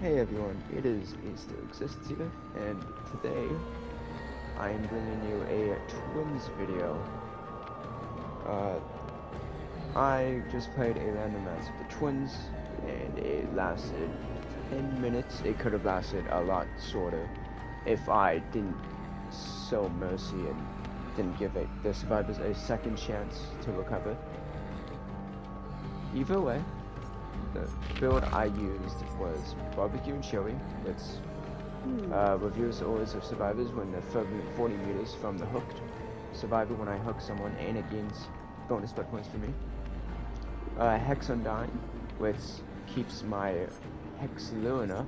Hey everyone, it is Still Exists here, and today I am bringing you a Twins video. Uh, I just played a random match with the Twins, and it lasted 10 minutes. It could have lasted a lot shorter if I didn't show mercy and didn't give it, the survivors a second chance to recover. Either way, the build I used was barbecue and chili. It's uh, reviews always of survivors when they're 40 meters from the hooked survivor when I hook someone and it gains bonus blood points for me. Uh, Hex Undying, which keeps my Hex Luna.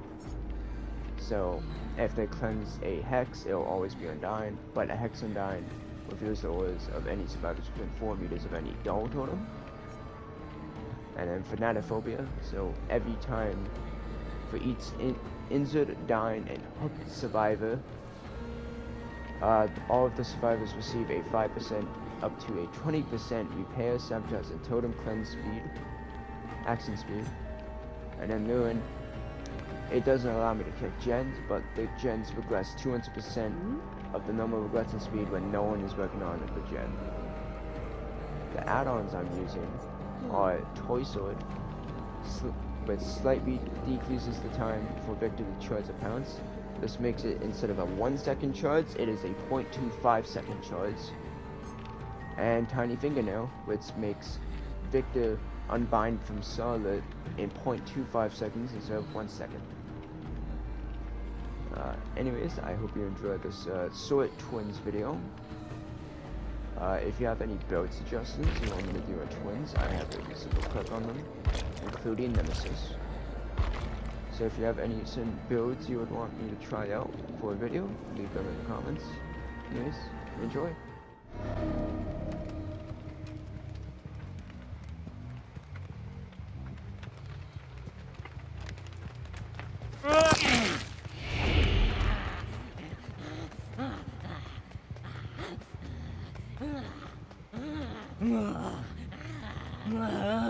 So if they cleanse a Hex, it'll always be Undying, but a Hex Undying reveals the auras of any survivors within 4 meters of any doll totem and then Thanatophobia. So every time for each in injured, dying, and hooked survivor, uh, all of the survivors receive a 5% up to a 20% repair, sabotage, and totem cleanse speed, action speed. And then Ruin, it doesn't allow me to kick gens, but the gens regress 200% of the normal regressing speed when no one is working on the gen. The add-ons I'm using or Toy Sword, but slightly decreases the time for Victor to charge a pounce. This makes it, instead of a 1 second charge, it is a 0.25 second charge. And Tiny Fingernail, which makes Victor unbind from Solid in 0.25 seconds instead of 1 second. Uh, anyways, I hope you enjoyed this uh, Sword Twins video. Uh, if you have any build suggestions you want me to do a twins, I have a simple clip on them, including Nemesis. So if you have any builds you would want me to try out for a video, leave them in the comments. Anyways, enjoy. Ah. ah.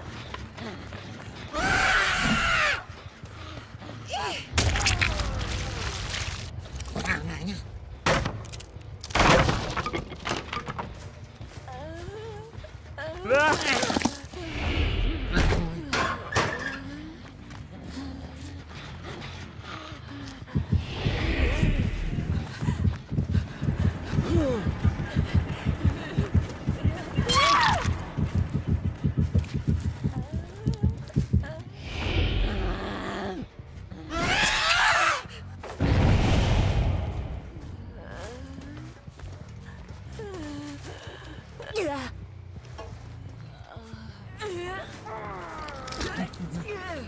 Ugh.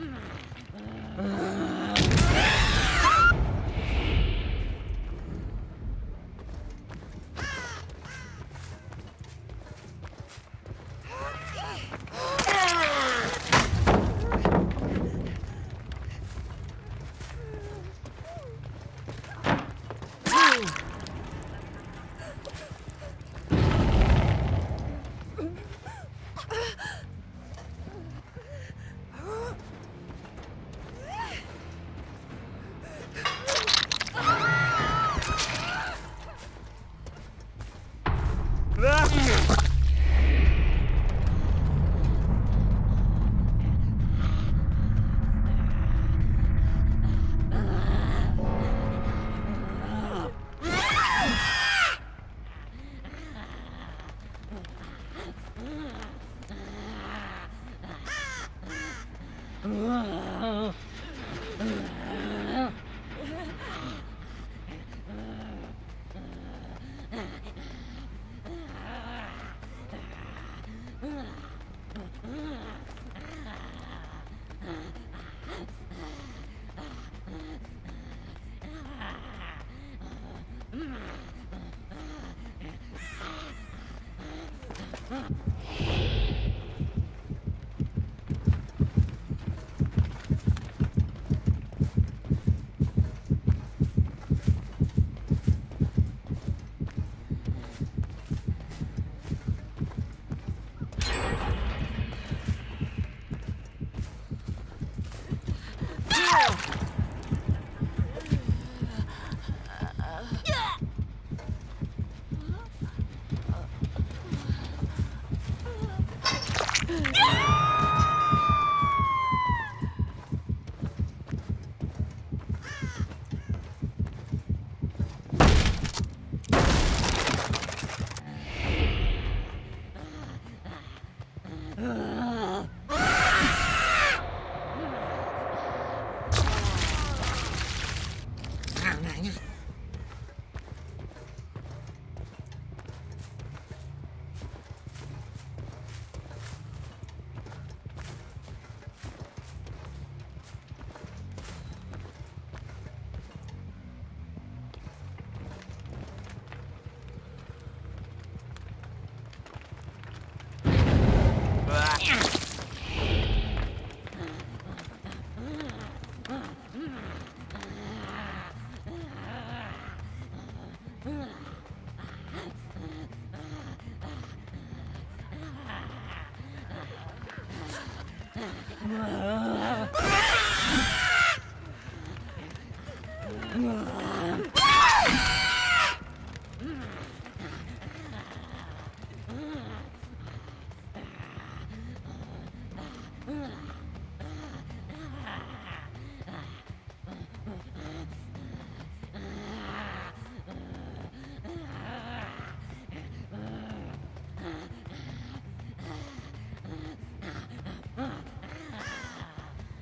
Hmm. Yeah!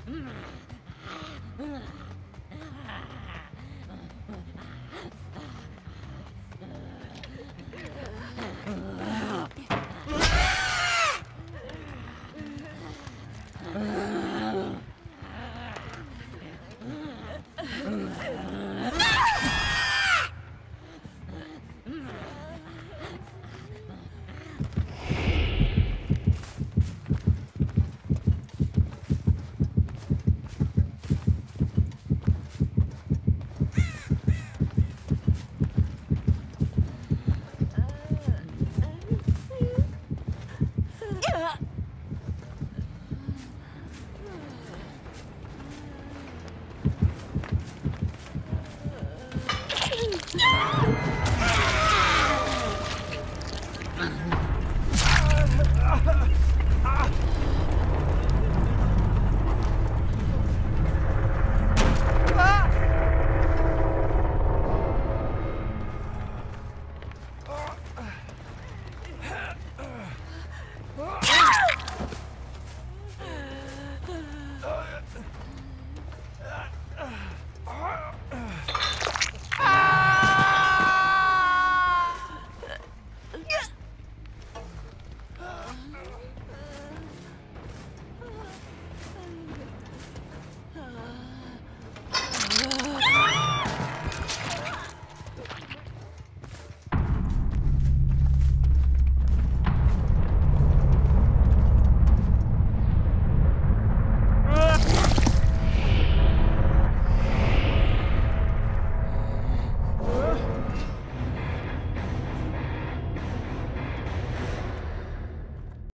Mm-hmm.